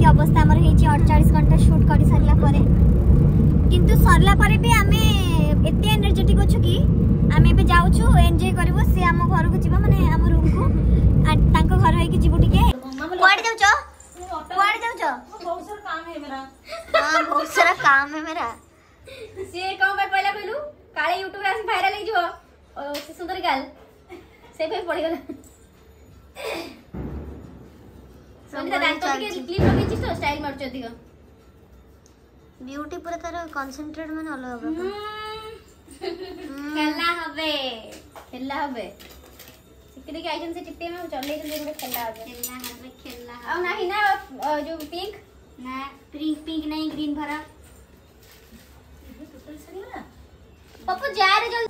ଏମିତି ଅବସ୍ଥା ଆମର ହେଇଛି ଅଠଚାଳିଶ ଘଣ୍ଟା ସୁଟ୍ କରିସାରିଲା ପରେ କିନ୍ତୁ ସରିଲା ପରେ ବି ଆମେ ଏତେ ଏନର୍ଜେଟିକ୍ ଅଛୁ କି ଆମେ ଏବେ ଯାଉଛୁ ଏନ୍ଜୟ କରିବୁ ସେ ଆମ ଘରକୁ ଯିବ ମାନେ ଆମ ରୁମ୍କୁ ତାଙ୍କ ଘର ହେଇକି ଯିବୁ ଟିକେ କୁଆଡ଼େ ଯାଉଛ କୁଆଡ଼େ ଯାଉଛ ବହୁତ ସାରା କାମ ହେ ମେରା ସିଏ କ'ଣ ପାଇଁ ପହିଲା କହିଲୁ କାଳେ ୟୁଟ୍ୟୁବରେ ଆସି ଭାଇରାଲ ହେଇଯିବ ସେ ସୁନ୍ଦରୀ ଗାଲ ସେଇପାଇଁ ପଡ଼ିଗଲା ब्यूटी पूरा तार कंसंट्रेट माने अलग होगा खेला हबे खेला हबे सिकरे के आइजन से चिट्टे में चले जल्दी में खेला हबे खेला हबे खेला हबे अब नहीं ना जो पिंक ना पिंक पिंक नहीं ग्रीन भरा पप्पू जा रे जल्दी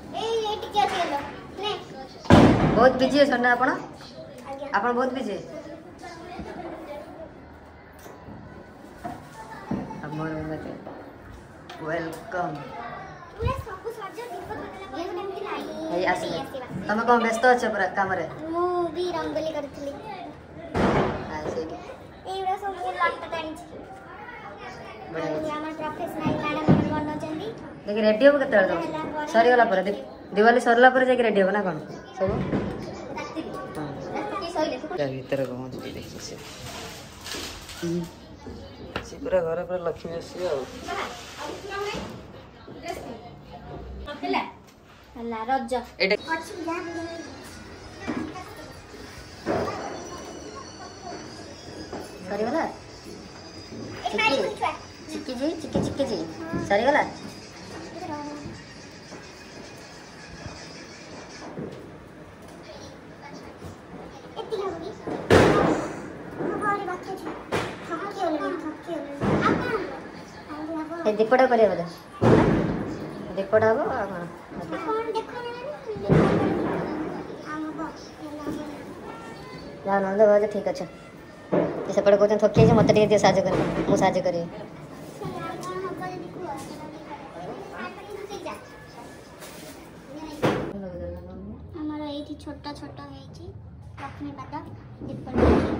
ବହୁତ ବିଜି ଅଛନ୍ତି ନା ଆପଣ ଆପଣ ବହୁତ ବିଜି ୱେଲକମ୍ ଆସିଲେ ତମେ କ'ଣ ବ୍ୟସ୍ତ ଅଛ ପୁରା କାମରେ ମୁଁ ବି ରଙ୍ଗୋଲି କରିଥିଲି ଏଇଗୁଡ଼ା ସବୁ ଲାପଟପ୍ ଆଣିଛି ଆମର ପ୍ରଫେସନାଲ ମ୍ୟାଡମ୍ ମାନେ ବନାଉଛନ୍ତି ଦେଖି ରେଡି ହବ କେତେବେଳେ ସରିଗଲା ପରେ ଦିୱାଲି ସରିଲା ପରେ ଯାଇକି ରେଡି ହବ ନା କ'ଣ ସବୁ ତା ଭିତରେ ପହଞ୍ଚୁଛି ଦେଖି ସେ ସେ ପୁରା ଘରେ ପୁରା ଲକ୍ଷ୍ମୀ ଆସିବେ ଆଉ ରଜ ଏଇଟା ସରିଗଲା ଚିକି ଚିକି ଚିକି ସରିଗଲା ସେ ଦୀପଟା କରିବା ବୋଧେ ଦୀପଟା ହବ ଆଉ କ'ଣ ଯାହା ନନ୍ଦ ଭାଉଜ ଠିକ୍ ଅଛ ସେପଟେ କହୁଛନ୍ତି ଥକି ହେଇଛି ମୋତେ ଟିକେ ଟିକେ ସାହାଯ୍ୟ କରିବେ ମୁଁ ସାହାଯ୍ୟ କରିବି ଆମର ଏଇଠି ଛୋଟ ଛୋଟ ହେଇଛି ଲକ୍ଷ୍ମୀ ପାଦ ଦୀପ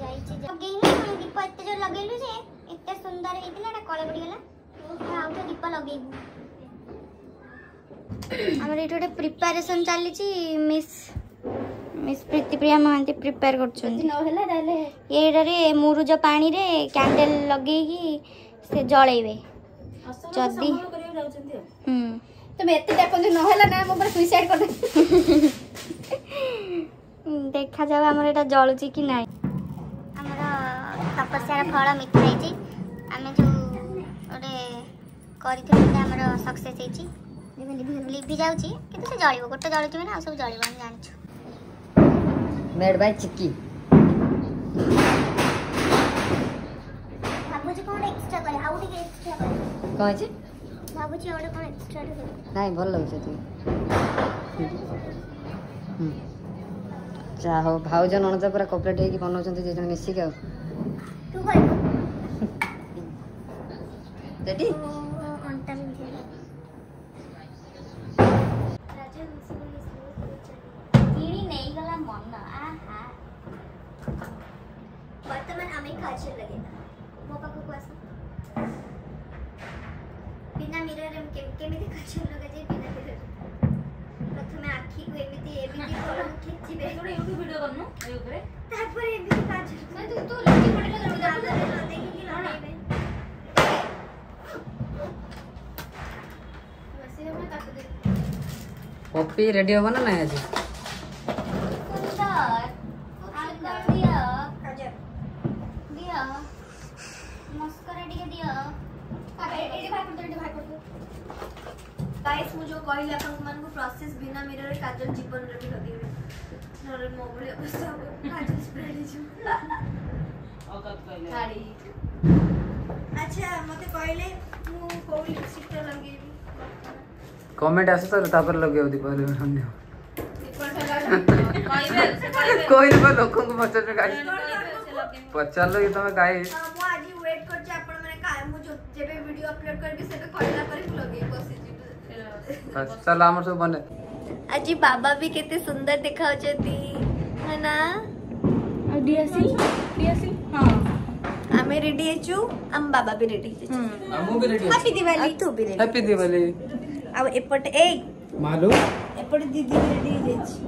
ଯାଇଛି ଲଗେଇନି ଦୀପ ଏତେ ଜୋର ଲଗେଇଲୁ ଯେ ଏତେ ସୁନ୍ଦର ହେଇଥିଲା ଏଟା କଳେ ପଡ଼ିଗଲା ଆଉ ଥରେ ଦୀପ ଲଗେଇବୁ ଆମର ଏଠି ଗୋଟେ ପ୍ରିପାରେସନ୍ ଚାଲିଛି miss miss Pritipriya Mohanty prepare କରୁଛନ୍ତି ନହେଲା ତାହେଲେ ଏଇଟାରେ ମୁରୁଜ ପାଣିରେ କ୍ୟାଣ୍ଡେଲ ଲଗେଇକି ସେ ଜଳେଇବେ ଯଦି ତମେ ଏତେ ଡାକୁଛ ନହେଲା ନା ମୋ ଉପରେ ସୁଇସାଇଡ୍ କରିଦେବି ଦେଖାଯାଉ ଆମର ଏଇଟା ଜଳୁଛି କି ନାହିଁ ତପସ୍ୟାର ଫଳ ମିଳିଯାଇଛି ଆମେ ଯେଉଁ ଗୋଟେ କରିଥିଲୁ ସେଟା ଆମର ସକ୍ସେସ୍ ହେଇଛି ଲିଭି ଯାଉଛି କିନ୍ତୁ ସେ ଜଳିବ ଗୋଟେ ଜଳୁଛି ମାନେ ଆଉ ସବୁ ଜଳିବ ଆମେ ଜାଣିଛୁ ମେଡ୍ ବାଇ ଚିକି ଭାବୁଛି କ'ଣ ଏକ୍ସଟ୍ରା କରେ ଆଉ ଟିକେ ଏକ୍ସଟ୍ରା କରେ କ'ଣ ଅଛି ଭାବୁଛି ଗୋଟେ କ'ଣ ଏକ୍ସଟ୍ରା ନାଇଁ ଭଲ ଲାଗୁଛି ଟିକେ ହୁଁ ଯାହା ହଉ ଭାଉଜ ନଣଦ ପୁରା କପଲେଟ୍ ହେଇକି ବନାଉଛନ୍ତି ଦୁଇଜଣ ମିଶିକି ଆଉ jadi বর্তমান আমি কাজে লাগে पप्पी रेडी हो ना नहीं आज गाइस मु जो कहले अपन मन को प्रोसेस बिना मिरर काजल जीवन रे भी लगे नरे मो बोले काजल स्प्रे ले जो अगत कहले साड़ी अच्छा मते कहले मु कोई लिपस्टिक लगे କମେଣ୍ଟ ଆସୁଥିଲା ତାପରେ ଲଗେଇବାକୁ ଦୀପାବଳି ସନ୍ଧ୍ୟା କହିଲି ବା ଲୋକଙ୍କୁ ପଚାରିଲେ କାଇ ପଚାରିଲ କି ତମେ କାଇ ଚାଲ ଆମର ସବୁ ବନେ ଆଜି ବାବା ବି କେତେ ସୁନ୍ଦର ଦେଖାଉଛନ୍ତି है ना डीएससी डीएससी हां हमें रेडी है चू हम बाबा भी रेडी है हम भी रेडी हैप्पी दिवाली तू भी रेडी हैप्पी दिवाली ଆଉ ଏପଟେ ଏଇ ମାଲୁ ଏପଟେ ଦିଦି ରେଡି ହେଇଯାଇଛି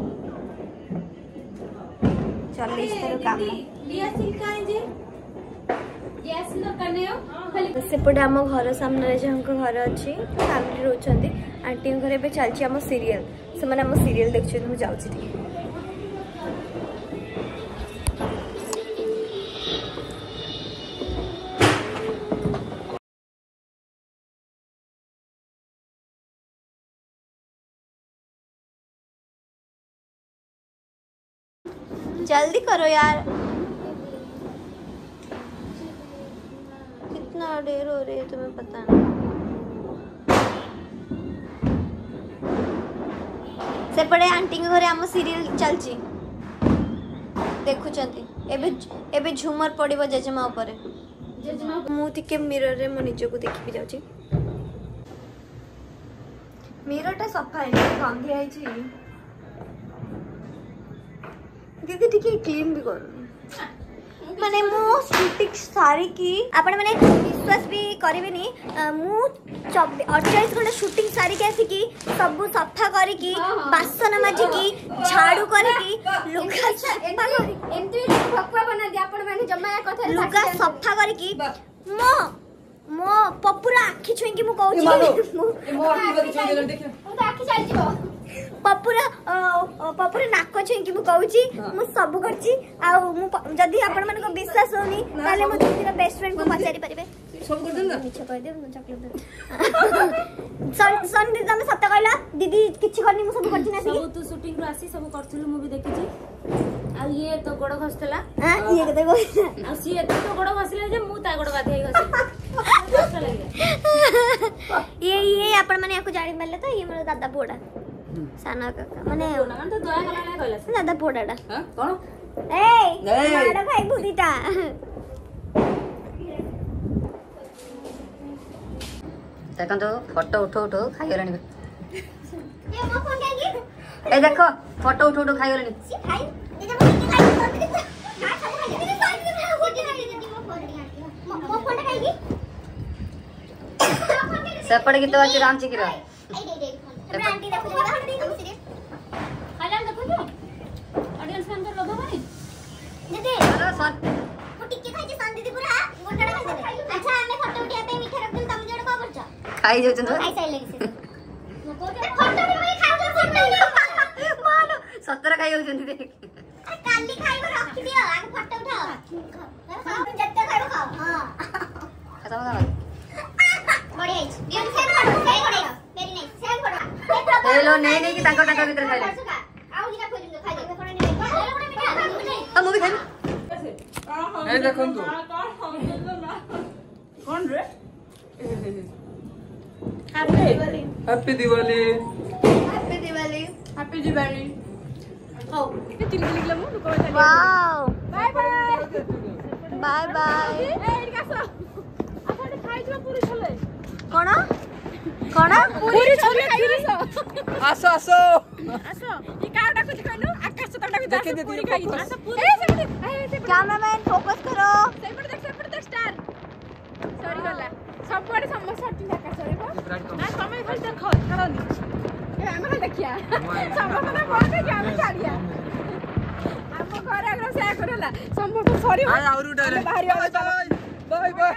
ଚଲେଇଛି ତାର କାମ ସେପଟେ ଆମ ଘର ସାମ୍ନାରେ ଯାହାଙ୍କ ଘର ଅଛି ଫ୍ୟାମିଲି ରହୁଛନ୍ତି ଆଣ୍ଟିଙ୍କ ଘରେ ଏବେ ଚାଲିଛି ଆମ ସିରିଏଲ୍ ସେମାନେ ଆମ ସିରିଏଲ୍ ଦେଖୁଛନ୍ତି ମୁଁ ଯାଉଛି ଟିକେ जल्दी करो यार कितना देर हो रही है तुम्हें पता नहीं से पड़े आंटी के घरे आम सीरियल चल ची देखु एबे झूमर पड़ब जेजेमा उपर मुझे मिरर रे मो निज को देख भी जा मिररटा सफा है गंधी आई ଦିଦି क्लीन भी कर মানে ମୋ ସୁଟିଂ ସାରିକି ଆପଣମାନେ ବିଶ୍ୱାସ ବି କରିବେନି ମୁଁ ଅଠଚାଳିଶ ଘଣ୍ଟା ସୁଟିଂ ସାରିକି ଆସିକି ସବୁ ସଫା କରିକି ବାସନ ମାଜିକି ଝାଡୁ କରିକି ଲୁଗା ସଫା ଏମିତି ଭକୁଆ ବନାନ୍ତି ଆପଣମାନେ ଜମା କଥା ଲୁଗା ସଫା କରିକି ମୋ ମୋ ପପୁର ଆଖି ଛୁଇଁକି ମୁଁ କହୁଛି ମୁଁ ଆଖି ଚାଲିଯିବ ପପୁର ପପୁର ନାକ ଛୁଇଁକି ମୁଁ କହୁଛି ମୁଁ ସବୁ କରିଛି ଆଉ ମୁଁ ଯଦି ଆପଣମାନଙ୍କ ବିଶ୍ୱାସ ହଉନି ତାହେଲେ ମୋ ଦିଦିର ବେଷ୍ଟ ଫ୍ରେଣ୍ଡକୁ ପଚାରି ପାରିବେ ସନି ତମେ ସତ କହିଲ ଦିଦି କିଛି କରିନି ମୁଁ ସବୁ କରିଛି ନା ତୁ ସୁଟିଂ ରୁ ଆସି ସବୁ କରିଥିଲୁ ମୁଁ ବି ଦେଖିଛି ଆଉ ଇଏ ତୋ ଗୋଡ ଘସିଥିଲା ଇଏ କେତେ ଆଉ ସିଏ ଏତେ ତୋ ଗୋଡ ଘସିଲା ଯେ ମୁଁ ତା ଗୋଡ ବାଧ୍ୟ ହେଇ ଘସିଲି ଇଏ ଇଏ ଆପଣମାନେ ୟାକୁ ଜାଣିପାରିଲେ ତ ଇଏ ମୋର ଦାଦା ପୁଅଟା ସାନ କାକା ମାନେ ଦାଦା ପୋଡ଼ାଟା ଖାଇବୁ ଦିଟା ଦେଖନ୍ତୁ ଫଟୋ ଉଠଉ ଉଠଉ ଖାଇଗଲେଣି ଏ ଦେଖ ଫଟୋ ଉଠଉ ଉଠଉ ଖାଇଗଲେଣି ସେପଟେ ଗୀତ ଅଛି ରାମଚିକିର ସନ୍ ଖାଇ ଯାଉଛନ୍ତି ଖାଇ ସାରିଲେଣି ସତରେ ଖାଇ ଯାଉଛନ୍ତି ନେଇକି ତାଙ୍କ ଟଙ୍କା ଭିତରେ ଖାଇଲେ ମୁଁ ବି ଖାଇବି কোন কোন oh। আচ্ছা, পুরি ছলে আসো আসো আসো ই কাও ডাকুছি কইলো देखे देते पूरी खाएगी हां सब पूरी ক্যামেরাম্যান ফোকাস করো সেপট দেখ সেপট দেখ স্টার সরি গলা সবপড়ে সমস্যা হচ্ছে দেখা সরি না সময় ভাল দেখ খাওনি আমরা দেখিয়া সম্ভাবনা বড় কি আমি ছাড়িয়া ଆମ ଘରେ ଆଗର ସେୟା କରଲା ସମ୍ଭବ ସରିବ ବାହାରିବା ବାଇ ବାଇ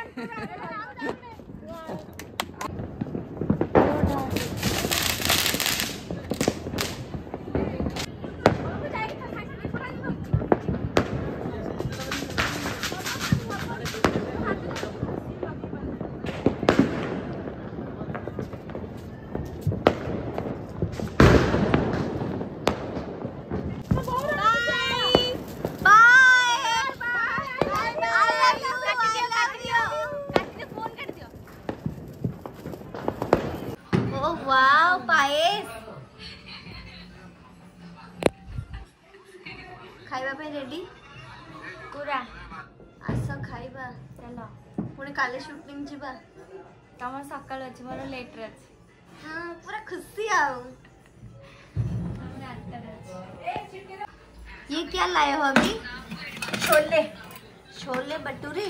ହଁ ପୁରା ଖୁସି ଆଉ ये क्या लाए हो अभी छोले छोले भटूरे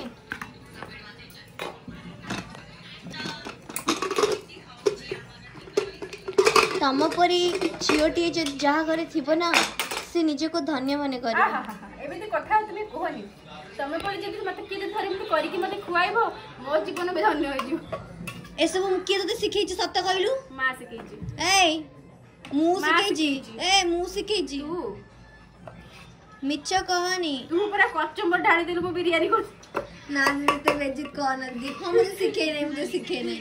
ତମ ପରି ଝିଅଟିଏ ଯଦି ଯାହା ଘରେ ଥିବ ନା ସେ ନିଜକୁ ଧନ୍ୟ ମନେ କରେ ଏମିତି କଥା ତୁମେ କୁହନି ତମେ ପରି ଯଦି ମତେ କିଏ ଥରେ କରିକି ମତେ ଖୁଆଇବ ମୋ ଜୀବନ ବି ଧନ୍ୟ ହେଇଯିବ এসব কে তোতে শিখেইছি সত্য কইলু মা শিখেইছি এই মু শিখেইছি এ মু শিখেইছি মিছ কহনি তু পুরা কচম্বর ঢালি দিলু মু বিরিয়ানি কর না তো বেজিত কোন দি হম শিখে নাই মুঝে শিখে নাই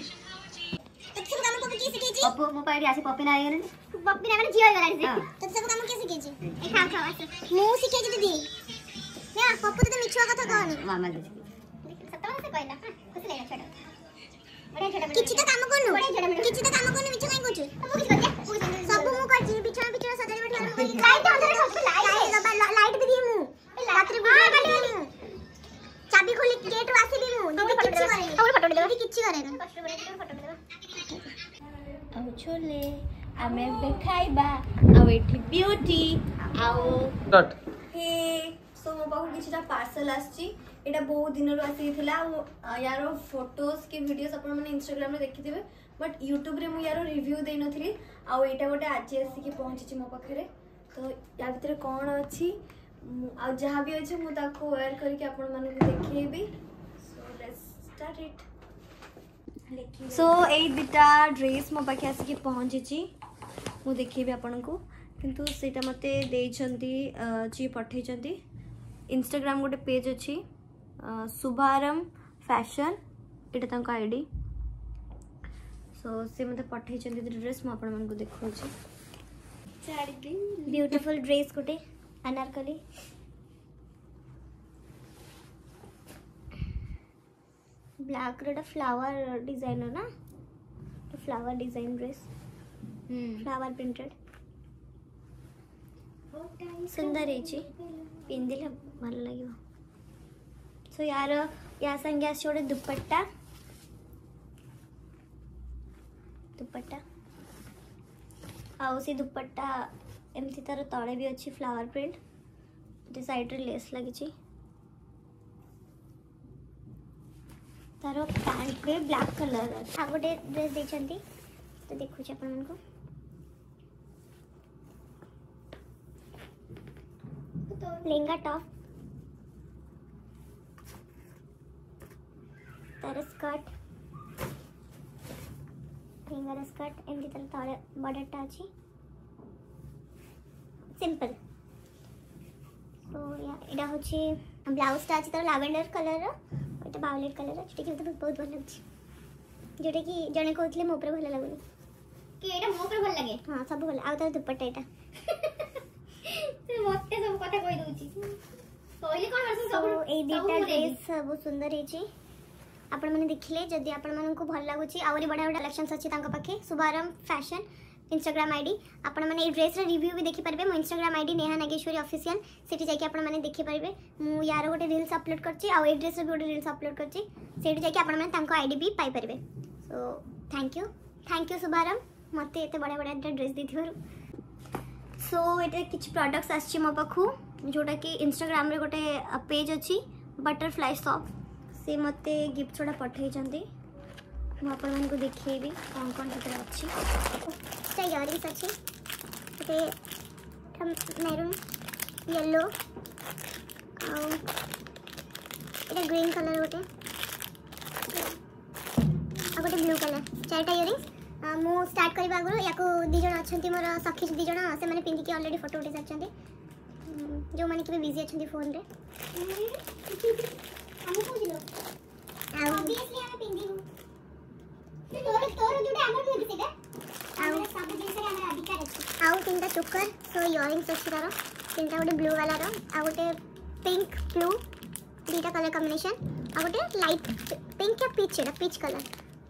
তোতে সব কাম কি শিখেইছি পপু মো পাইডি আসি পপি না আইগন পপি না মানে ঝিও আইগন তোতে সব কাম কি শিখেইছি এ খাও খাও আসো মু শিখেইছি দিদি না পপু তো মিছ কথা কহনি মামা দিদি সত্য কথা কইলা খুশি লাগা ছোট କିଛି ତ କାମ କରୁନୁ କିଛି ତ କାମ କରୁନୁ ମିଛ କାଇଁ କହୁଛୁ ସବୁ ମୁଁ କରିଛି ବିଛଣା ବିଛଣା ସଜାଡି ବଠି ଲାଇଟ୍ ଅନ୍ଧାର ସବୁ ଲାଇଟ୍ ଲାଇଟ୍ ବି ଦିଏ ମୁଁ ରାତିରେ ଚାବି ଖୋଲି ଗେଟ୍ ରୁ ଆସିବି ମୁଁ କିଛି କରେନି ଫଟୋ ଦେବି କିଛି କରେନି ଆଉ ଛୋଲେ ଆମେ ଏବେ ଖାଇବା ଆଉ ଏଠି ବିୟୁଟି ଆଉ ଡଟ୍ ହେ पाखु किसी पार्सल आसा बहुत दिन आसी यार फोटोज कि भिडस इनस्टाग्राम देखी थे बट यूट्यूब यार रिव्यू दे नी आईटा गोटे आज आसिक पहुँची मो पा तो या भितर कौन अच्छी जहाँ भी अच्छे मुझे वेयर करके देखेबी सो ये ड्रेस मो पाखे आसिक पहुँची मुझे देखेबी आपन को कितना सीटा मत दे पठे ଇନଷ୍ଟାଗ୍ରାମ ଗୋଟେ ପେଜ୍ ଅଛି ଶୁଭାରମ ଫ୍ୟାସନ୍ ଏଇଟା ତାଙ୍କ ଆଇ ଡ଼ି ସୋ ସେ ମୋତେ ପଠାଇଛନ୍ତି ଦୁଇଟା ଡ୍ରେସ୍ ମୁଁ ଆପଣମାନଙ୍କୁ ଦେଖାଉଛି ब्यूटिफुल ड्रेस गोटे अनारकली ब्लैक रोटा फ्लावर डिजाइन ना तो flower design dress flower printed सुंदर आहे पिंदील मला ಸೊ ಯಾರು ಯಾವ ಸಂಖ್ಯೆ ಅಷ್ಟೋಡೆ ದುಪ್ಪಟ್ಟ ದುಪ್ಪಟ್ಟ ଆଉ ସେ ଦୁପଟ୍ଟା ଏମିତି ତା'ର ତଳେ ବି ଅଛି ଫ୍ଲାୱାର ପ୍ରିଣ୍ଟ ଦୁଇ ସାଇଡ଼୍ରେ ଲେସ୍ ଲାଗିଛି ତା'ର ପ୍ୟାଣ୍ଟ ବି ବ୍ଲାକ୍ କଲର୍ ଆଉ ଗୋଟେ ଡ୍ରେସ୍ ଦେଇଛନ୍ତି ତ ଦେଖୁଛି ଆପଣମାନଙ୍କୁ lehenga top skirt lehenga skirt इनकी तरह बॉर्डर टच ही सिंपल तो या हूँ ब्लाउज टा अच्छी तरह लाभेडर कलर रहा तो बावलेट कलर जोटा कि मतलब बहुत भल लगे जोटा कि जड़े कहते मोप भल लगुनि कि मोप भल लगे हाँ सब भल आउ तर दुपटा यहाँ মতে সব কথা কই দউছি কইলে কোন হরসু সব এই দুইটা ড্রেস সব সুন্দর হইছি আপন মানে দেখিলে যদি আপন মানকু ভাল লাগুছি আউরি বড় বড় কালেকশনস আছে তাঙ্ক পাখে শুভারম্ভ ফ্যাশন ইনস্টাগ্রাম আইডি আপন মানে এই ড্রেসর রিভিউ বি দেখি পারবে মো Instagram ID Neha Nageshwari official সেটি যাইকি আপন মানে দেখি পারবে মু ইয়ার গোটে রিলস আপলোড করছি আউ এই ড্রেসর বি গোটে রিলস আপলোড করছি সেটি যাইকি আপন মানে তাঙ্ক আইডি বি পাই পারবে so thank you thank you শুভারম্ভ মতে এত বড় বড় একটা ড্রেস দিয়ে ସୋ ଏଠାରେ କିଛି ପ୍ରଡକ୍ଟସ୍ ଆସିଛି ମୋ ପାଖକୁ ଯେଉଁଟାକି ଇନଷ୍ଟାଗ୍ରାମରେ ଗୋଟେ ପେଜ୍ ଅଛି ବଟରଫ୍ଲାଏ ସପ୍ ସେ ମୋତେ ଗିଫ୍ଟ ଗୁଡ଼ା ପଠାଇଛନ୍ତି ମୁଁ ଆପଣମାନଙ୍କୁ ଦେଖେଇବି କ'ଣ କ'ଣ ସେଥିରେ ଅଛି ଏଟା ଇୟରିଙ୍ଗସ୍ ଅଛି ଗୋଟେ ମେରୁନ୍ ୟେଲୋ ଆଉ ଏଇଟା ଗ୍ରୀନ୍ କଲର୍ ଗୋଟେ ଆଉ ଗୋଟେ ବ୍ଲୁ କଲର୍ ଚାରିଟା ଇୟରିଙ୍ଗସ୍ ମୁଁ ଷ୍ଟାର୍ଟ କରିବା ଆଗରୁ ୟାକୁ ଦୁଇ ଜଣ ଅଛନ୍ତି ମୋର ସଖୀ ଦୁଇ ଜଣ ସେମାନେ ପିନ୍ଧିକି ଅଲରେଡ଼ି ଫଟୋ ଉଠାଇ ସାରିଛନ୍ତି ଯେଉଁମାନେ କେବେ ବିଜି ଅଛନ୍ତି ଫୋନ୍ରେ ଆଉ ତିନିଟା ଚୋକର ସୋ ଇୟରିଙ୍ଗସ୍ ଅଛି ତା'ର ତିନିଟା ଗୋଟେ ବ୍ଲୁ କଲର୍ର ଆଉ ଗୋଟେ ପିଙ୍କ ବ୍ଲୁ ଦୁଇଟା କଲର୍ କମ୍ବିନେସନ୍ ଆଉ ଗୋଟେ ଲାଇଟ୍ ପିଙ୍କ ୟା ପିଚ୍ ଏଇଟା ପିଚ୍ କଲର୍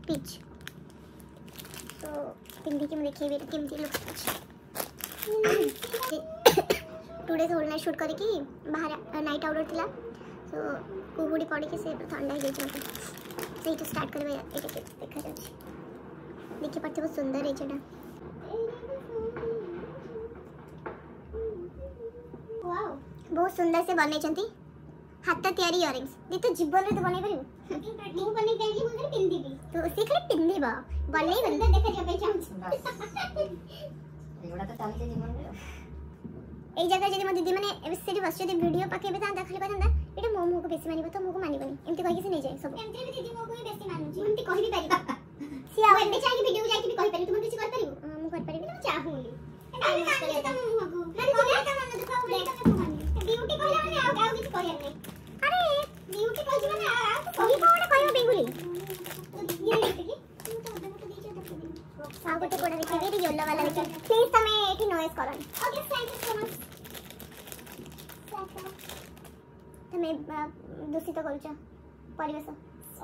ପିଚ୍ पिंडी की देखिए मेरी किमती look two days whole night shoot करके बाहर नाइट आउट थी सो कुबुड़ी पड़ी से थंडा हो गया तो स्टार्ट तो तो कर देखिए देखी सुंदर है जेटा बहुत सुंदर से बनई ହାତ ତିଆରି ଇୟରିଙ୍ଗସ୍ ଦି ତୁ ଜୀବନରେ ତୁ ବନେଇ ପାରିବୁ ମୁଁ ବନେଇ ପାରିବି ମୁଁ ଖାଲି ପିନ୍ଧିବି ତୁ ସେ ଖାଲି ପିନ୍ଧିବ ବନେଇ ବନେଇ ଦେଖାଯିବା ପାଇଁ ଚାହୁଁଛି ଏଗୁଡ଼ା ତ ଚାଲିଛି ଜୀବନରେ ଏଇ ଜାଗାରେ ଯଦି ମୋ ଦିଦିମାନେ ଏବେ ସେଠି ବସି ଯଦି ଭିଡ଼ିଓ ପକାଇବେ ତାହେଲେ ଖାଲି କହିଥାନ୍ତା ଏଇଟା ମୋ ମୁହଁକୁ ବେଶୀ ମାନିବ ତ ମୁହଁକୁ ମାନିବନି ଏମିତି କହିକି ସେ ନେଇଯାଏ ସବୁ ଏମିତିରେ ବି ଦିଦି ମୁହଁକୁ ବି ବେଶୀ ମାନୁଛି ମୁଁ ଏମିତି କହିବି ପାରିବା ସିଏ ଆଉ ଏମିତି ଯାଇକି ଭିଡ଼ିଓକୁ ଯାଇକି ବି କହିପାରିବି ତୁମେ କିଛି କରିପାରିବୁ ମୁଁ କରିପାରିବି ମୁଁ ଚାହୁଁନି ମୁହଁକୁ ବିୟୁଟି କହିଲା ମାନେ ଆଉ ଆଉ କିଛି କହିବାର ନାହିଁ ଆରେ ବିୟୁଟି କହିଛି ମାନେ ଆଉ କହି କଣ କହିବ ବେଙ୍ଗୁଲି ଆଉ ଗୋଟେ କୋଡା ଦେଖିବି ଏଇଟା ୟେଲୋ ବାଲା ଦେଖିବି ପ୍ଲିଜ ତମେ ଏଠି ନଏଜ କରନି okay thank you so much ତମେ ଦୂଷିତ କରୁଛ ପରିବେଶ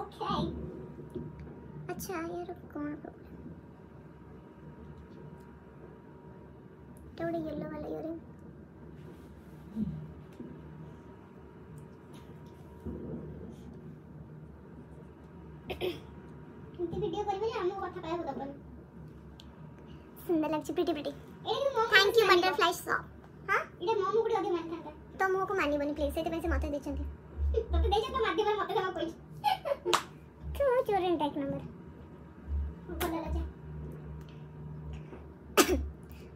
ଓକେ ଆଚ୍ଛା ୟାର କଣ ପ୍ରୋବ୍ଲେମ୍ एउटा येल्लो वाला इयरिङ ভিডিও করবি না আমার কথা কয়া বলবো সুন্দর লাগছে pretty pretty thank you butterfly shop হ্যাঁ এটা মো মুকুটি অধি মানতা তো মোকো মানিবনি প্লিজ সেইতে পাই সে মতে দেছন্তি তোতে দেইছ তো মাধ্যমে মতে দেবা কই তো চোরেন টাইক নাম্বার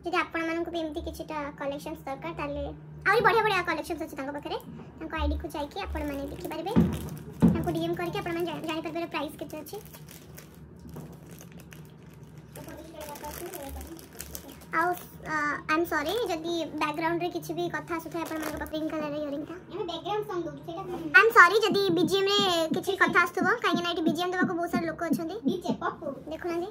যদি আপনার মানুষ এমতি কিছুটা কলেকশনস দরকার তাহলে আহরি বড়িয়া বড়িয়া কলেকশনস আছে তাঙ্ক পাখে ତାଙ୍କ ଆଇଡିକୁ ଯାଇକି ଆପଣମାନେ ଦେଖିପାରିବେ ତାଙ୍କୁ ଡିଏମ୍ କରିକି ଆପଣମାନେ ଜାଣିପାରିବେ ପ୍ରାଇସ୍ କେତେ ଅଛି ଆଉ ଆଇ ଏମ୍ ସରି ଯଦି ବ୍ୟାକଗ୍ରାଉଣ୍ଡରେ କିଛି ବି କଥା ଆସୁଥାଏ ଆପଣମାନଙ୍କ ପିଙ୍କ କଲର୍ ଇୟରିଂଟା ଆଇ ଏମ୍ ସରି ଯଦି ବିଜିଏମ୍ରେ କିଛି କଥା ଆସୁଥିବ କାହିଁକି ନା ଏଠି ବିଜିଏମ୍ ଦେବାକୁ ବହୁତ ସାରା ଲୋକ ଅଛନ୍ତି ଦେଖୁନାହାନ୍ତି ଆପଣଙ୍କର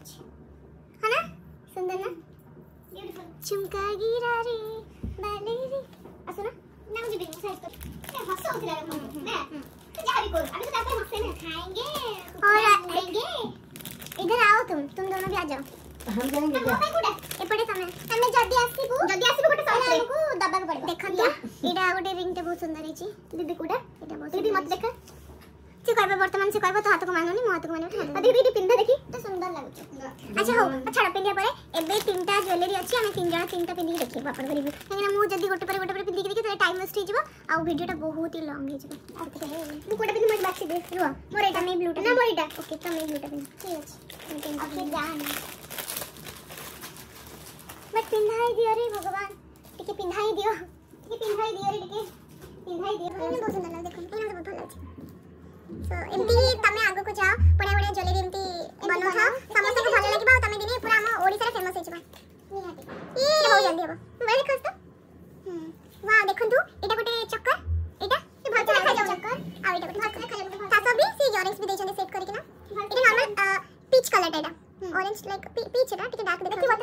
कुछ है ना सुंदर ना चुमका गिरा रे बाले रे आ सुना ना मुझे बिल्कुल साइज कर मैं हंसो उठ रहा हूं मैं तो जा भी बोल अभी तो जाकर हंसते ना खाएंगे और उड़ेंगे इधर आओ तुम तुम दोनों भी आ जाओ हम जाएंगे क्या एपटे तमे तमे जदी आसीबु जदी आसीबु गोटे सरप्राइज हमकु दबाक पड़बा देखन तो एटा गोटे रिंग ते बहुत सुंदर हेची दीदी कोडा एटा बहुत दीदी मत देखा ସେ କହିବ ବର୍ତ୍ତମାନ ସେ କହିବ ତୋ ହାତକୁ ମାନୁନି ମୋ ହାତକୁ ମାନୁନି ଅଧିକ ଟିକେ ପିନ୍ଧା ଦେଖି ତ ସୁନ୍ଦର ଲାଗୁଛି ଆଚ୍ଛା ହଉ ଛାଡ଼ ପିନ୍ଧିବା ପରେ ଏବେ ତିନିଟା ଜୁଏଲେରୀ ଅଛି ଆମେ ତିନି ଜଣ ତିନିଟା ପିନ୍ଧିକି ଦେଖିବୁ ଆପଣଙ୍କ ରିଭ୍ୟୁ କାହିଁକିନା ମୁଁ ଯଦି ଗୋଟେ ପରେ ଗୋଟେ ପରେ ପିନ୍ଧିକି ଦେଖି ତାହେଲେ ଟାଇମ୍ ୱେଷ୍ଟ ହେଇଯିବ ଆଉ ଭିଡ଼ିଓଟା ବହୁତ ହି ଲଙ୍ଗ୍ ହେଇଯିବ ମୁଁ କୋଉଟା ପିନ୍ଧି ମୋତେ ବାଛି ଦେ ରୁହ ମୋର ଏଇଟା ମେ ବ୍ଲୁଟା ନା ମୋର ଏଇଟା ଓକେ ତମେ ବ୍ଲୁଟା ପିନ୍ଧ ଠିକ୍ ଅଛି ଓକେ ଜାନ୍ ବଟ୍ ପିନ୍ଧାଇ ଦିଅ ରେ ଭଗବାନ ଟିକେ ପିନ୍ଧାଇ ଦିଅ ଟିକେ ପିନ୍ଧାଇ ଦିଅ ରେ ଟିକେ ପିନ୍ଧାଇ ଦିଅ ବହୁତ ସୁନ୍ଦର ଲାଗୁଛି ଦେଖନ୍ତୁ ଭଲ ଲାଗୁଛି सो एमती तमे आगु को जाओ बढ़िया बढ़िया ज्वेलरी एमती बनो था समस्त को भल लागिबा तमे दिने पूरा हम ओडिसा रे फेमस होइबा निहाती ई बहुत जल्दी हबो वेरी खुश तो वाह देखंतु एटा गोटे चक्कर एटा भल से खा जाओ चक्कर आ एटा गोटे भल से खा जाओ तासो भी सी इयरिंग्स भी देचंदे सेट करके ना एटा नॉर्मल पीच कलर एटा ऑरेंज लाइक पीच एटा टिके डार्क देखते